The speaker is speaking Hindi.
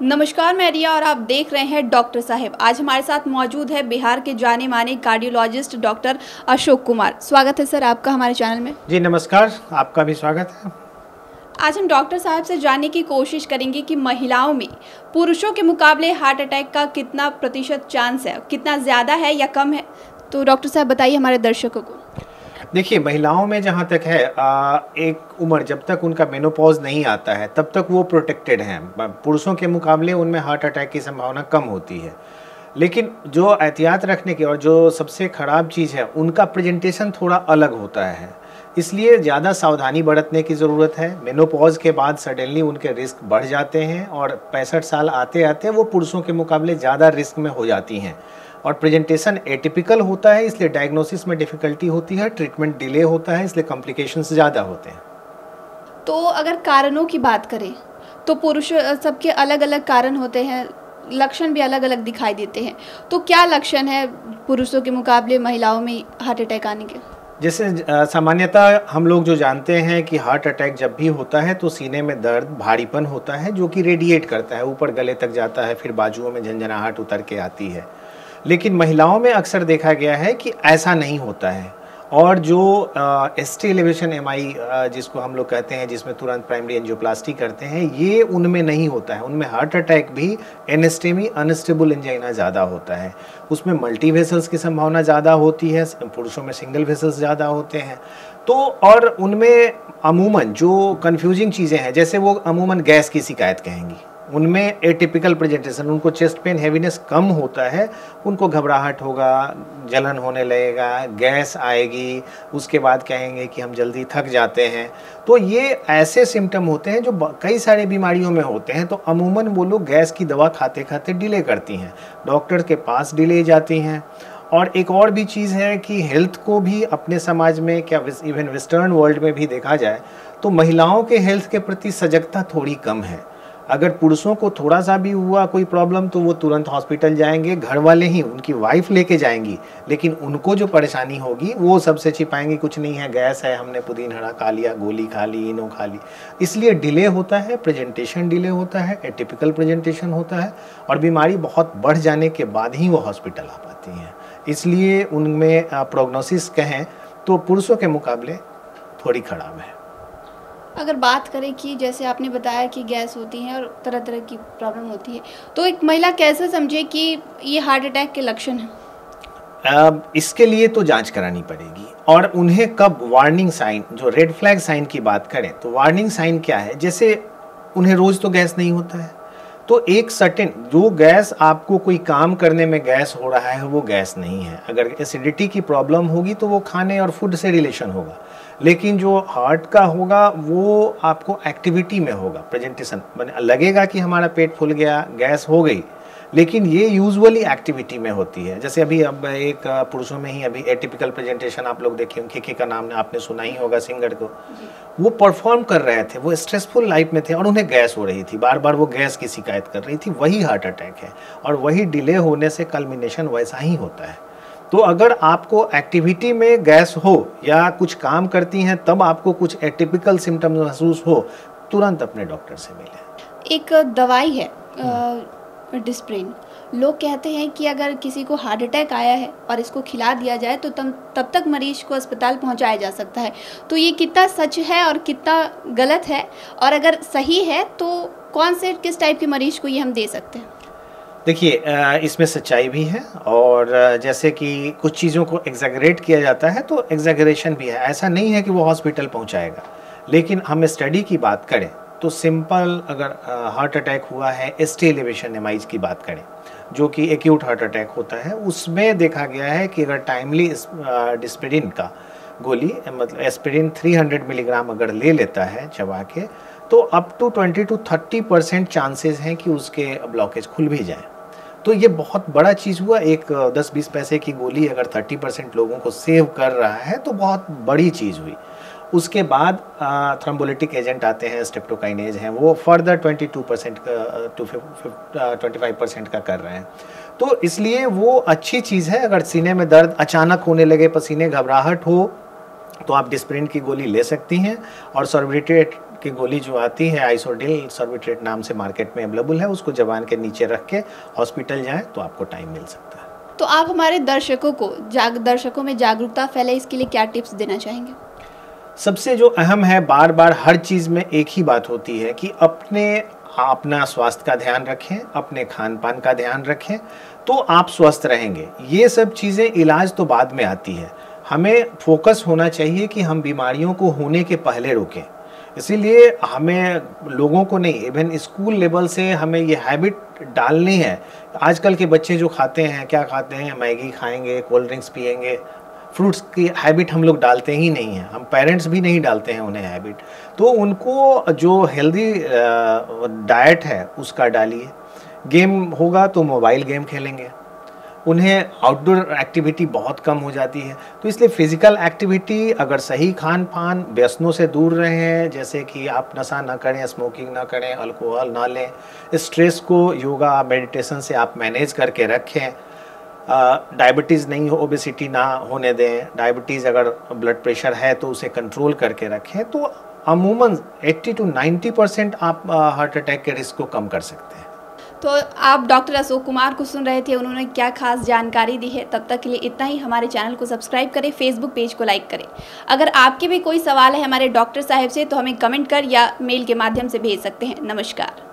नमस्कार मैं रिया और आप देख रहे हैं डॉक्टर साहब। आज हमारे साथ मौजूद है बिहार के जाने माने कार्डियोलॉजिस्ट डॉक्टर अशोक कुमार। स्वागत है सर आपका हमारे चैनल में। जी नमस्कार आपका भी स्वागत है। आज हम डॉक्टर साहब से जानने की कोशिश करेंगे कि महिलाओं में पुरुषों के मुकाबले हार्ट अटैक का कितना प्रतिशत चांस है कितना ज़्यादा है या कम है। तो डॉक्टर साहब बताइए हमारे दर्शकों को। देखिए महिलाओं में जहाँ तक है आ, एक उम्र जब तक उनका मेनोपॉज नहीं आता है तब तक वो प्रोटेक्टेड हैं। पुरुषों के मुकाबले उनमें हार्ट अटैक की संभावना कम होती है। लेकिन जो एहतियात रखने की और जो सबसे ख़राब चीज़ है उनका प्रेजेंटेशन थोड़ा अलग होता है। इसलिए ज़्यादा सावधानी बरतने की ज़रूरत है। मेनोपॉज के बाद सडनली उनके रिस्क बढ़ जाते हैं और पैंसठ साल आते आते वो पुरुषों के मुकाबले ज़्यादा रिस्क में हो जाती हैं। और प्रेजेंटेशन एटिपिकल होता है इसलिए डायग्नोसिस में डिफ़िकल्टी होती है ट्रीटमेंट डिले होता है इसलिए कॉम्प्लिकेशन ज़्यादा होते हैं। तो अगर कारणों की बात करें तो पुरुष सबके अलग अलग कारण होते हैं लक्षण भी अलग अलग दिखाई देते हैं। तो क्या लक्षण है पुरुषों के मुकाबले महिलाओं में हार्ट अटैक आने के? जैसे सामान्यतः हम लोग जो जानते हैं कि हार्ट अटैक जब भी होता है तो सीने में दर्द भारीपन होता है जो कि रेडिएट करता है ऊपर गले तक जाता है फिर बाजुओं में झंझनाहट उतर के आती है। लेकिन महिलाओं में अक्सर देखा गया है कि ऐसा नहीं होता है। और जो S T elevation M I जिसको हम लोग कहते हैं, जिसमें तुरंत प्राइमरी एंजियोप्लास्टी करते हैं, ये उनमें नहीं होता है। उनमें हार्ट अटैक भी एनेस्टेमी अनस्टेबल इंजाइना ज़्यादा होता है। उसमें मल्टी वेसल्स की संभावना ज़्यादा होती है, पुरुषों में सिंगल वेसल्स ज़्यादा होते हैं। तो और उनमें अमूमन जो कन्फ्यूजिंग चीज़ें हैं, जैसे वो अमूमन गैस की शिकायत कहेंगी। उनमें एटिपिकल प्रेजेंटेशन उनको चेस्ट पेन हैवीनेस कम होता है, उनको घबराहट होगा, जलन होने लगेगा, गैस आएगी, उसके बाद कहेंगे कि हम जल्दी थक जाते हैं। तो ये ऐसे सिम्टम होते हैं जो कई सारे बीमारियों में होते हैं तो अमूमन वो लोग गैस की दवा खाते खाते डिले करती हैं। डॉक्टर के पास डिले जाती हैं। और एक और भी चीज़ है कि हेल्थ को भी अपने समाज में, क्या इवन वेस्टर्न वर्ल्ड में भी देखा जाए तो महिलाओं के हेल्थ के प्रति सजगता थोड़ी कम है। अगर पुरुषों को थोड़ा सा भी हुआ कोई प्रॉब्लम तो वो तुरंत हॉस्पिटल जाएँगे घर वाले ही उनकी वाइफ लेके जाएँगी। लेकिन उनको जो परेशानी होगी, वो सबसे छिपाएँगे, कुछ नहीं है, गैस है, हमने पुदीन हरा खा लिया, गोली खा ली, इनो खा ली। इसलिए डिले होता है प्रेजेंटेशन डिले होता है एटिपिकल प्रेजेंटेशन होता है, और बीमारी बहुत बढ़ जाने के बाद ही वो हॉस्पिटल आ पाती हैं। इसलिए उनमें प्रोग्नोसिस कहें तो पुरुषों के मुकाबले थोड़ी खराब है। अगर बात करें कि जैसे आपने बताया कि गैस होती है और तरह तरह की प्रॉब्लम होती है तो एक महिला कैसे समझे कि ये हार्ट अटैक के लक्षण हैं? इसके लिए तो जाँच करानी पड़ेगी और उन्हें कब वार्निंग साइन जो रेड फ्लैग साइन की बात करें तो वार्निंग साइन क्या है? जैसे उन्हें रोज़ तो गैस नहीं होता है। तो एक सर्टेन जो गैस आपको कोई काम करने में गैस हो रहा है, वो गैस नहीं है। अगर एसिडिटी की प्रॉब्लम होगी तो वो खाने और फ़ूड से रिलेशन होगा। लेकिन जो हार्ट का होगा, वो आपको एक्टिविटी में होगा प्रेजेंटेशन लगेगा कि हमारा पेट फूल गया गैस हो गई। लेकिन ये यूजुअली एक्टिविटी में होती है। जैसे अभी अब एक पुरुषों में ही अभी एटिपिकल प्रेजेंटेशन आप लोग देखिए खिकी का नाम आपने सुना ही होगा सिंगर को। वो परफॉर्म कर रहे थे वो स्ट्रेसफुल लाइफ में थे और उन्हें गैस हो रही थी। बार बार वो गैस की शिकायत कर रही थी वही हार्ट अटैक है। और वही डिले होने से कल्मिनेशन वैसा ही होता है। तो अगर आपको एक्टिविटी में गैस हो या कुछ काम करती हैं तब आपको कुछ एटिपिकल सिम्टम महसूस हो तुरंत अपने डॉक्टर से मिलें। एक दवाई है डिस्प्रिन लोग कहते हैं कि अगर किसी को हार्ट अटैक आया है और इसको खिला दिया जाए तो तब तब तक मरीज़ को अस्पताल पहुँचाया जा सकता है। तो ये कितना सच है और कितना गलत है? और अगर सही है तो कौन से, किस टाइप के मरीज़ को ये हम दे सकते हैं? देखिए इसमें सच्चाई भी है और जैसे कि कुछ चीज़ों को एग्जैगरेट किया जाता है तो एग्जैगरेशन भी है। ऐसा नहीं है कि वो हॉस्पिटल पहुंचाएगा। लेकिन हम स्टडी की बात करें तो सिंपल अगर हार्ट अटैक हुआ है एस टी एलिवेशन एमाइज की बात करें, जो कि एक्यूट हार्ट अटैक होता है, उसमें देखा गया है कि अगर टाइमली डिस्पेरिन का गोली मतलब एस्पिरिन 300 मिलीग्राम अगर ले लेता है चबा के तो up to 20 to 30 percent chances हैं कि उसके ब्लॉकेज खुल भी जाए। तो ये बहुत बड़ा चीज़ हुआ, एक 10-20 पैसे की गोली अगर 30 परसेंट लोगों को सेव कर रहा है तो बहुत बड़ी चीज़ हुई। उसके बाद थ्रम्बोलिटिक एजेंट आते हैं स्टेप्टोकाइनेज हैं, वो further 22 percent to twenty five percent का कर रहे हैं। तो इसलिए वो अच्छी चीज़ है, अगर सीने में दर्द अचानक होने लगे, पसीने घबराहट हो तो आप डिस्प्रिन की गोली ले सकती हैं और सॉर्बिट्रेट की गोली जो आती है आइसोडिल सर्विट्रेट नाम से मार्केट में अवेलेबल है, उसको जबान के नीचे रख के हॉस्पिटल जाएँ तो आपको टाइम मिल सकता है। तो आप हमारे दर्शकों को, जाग, दर्शकों में जागरूकता फैले इसके लिए क्या टिप्स देना चाहेंगे? सबसे जो अहम है बार बार हर चीज़ में एक ही बात होती है कि अपने, अपना स्वास्थ्य का ध्यान रखें, अपने खान पान का ध्यान रखें तो आप स्वस्थ रहेंगे। ये सब चीज़ें इलाज तो बाद में आती है। हमें फोकस होना चाहिए कि हम बीमारियों को होने के पहले रोकें। इसीलिए हमें, लोगों को नहीं इवन स्कूल लेवल से हमें ये हैबिट डालनी है। आजकल के बच्चे जो खाते हैं, क्या खाते हैं? मैगी खाएँगे कोल्ड ड्रिंक्स पियेंगे फ्रूट्स की हैबिट हम लोग डालते ही नहीं हैं। हम पेरेंट्स भी नहीं डालते हैं उन्हें हैबिट तो उनको जो हेल्दी डाइट है, उसका डालिए। गेम होगा तो मोबाइल गेम खेलेंगे। उन्हें आउटडोर एक्टिविटी बहुत कम हो जाती है। तो इसलिए फ़िज़िकल एक्टिविटी अगर सही खान पान व्यसनों से दूर रहें, जैसे कि आप नशा ना करें स्मोकिंग ना करें अल्कोहल ना लें स्ट्रेस को योगा मेडिटेशन से आप मैनेज करके रखें। डायबिटीज़ नहीं हो ओबेसिटी ना होने दें। डायबिटीज़ अगर ब्लड प्रेशर है तो उसे कंट्रोल करके रखें तो अमूमन 80 टू 90 परसेंट आप हार्ट अटैक के रिस्क को कम कर सकते हैं। तो आप डॉक्टर अशोक कुमार को सुन रहे थे, उन्होंने क्या खास जानकारी दी है, तब तक के लिए इतना ही। हमारे चैनल को सब्सक्राइब करें फेसबुक पेज को लाइक करें। अगर आपके भी कोई सवाल है हमारे डॉक्टर साहब से तो हमें कमेंट कर या मेल के माध्यम से भेज सकते हैं। नमस्कार।